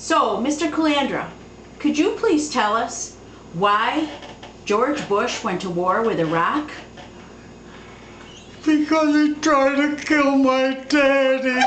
So, Mr. Calandra, could you please tell us why George Bush went to war with Iraq? Because he tried to kill my daddy.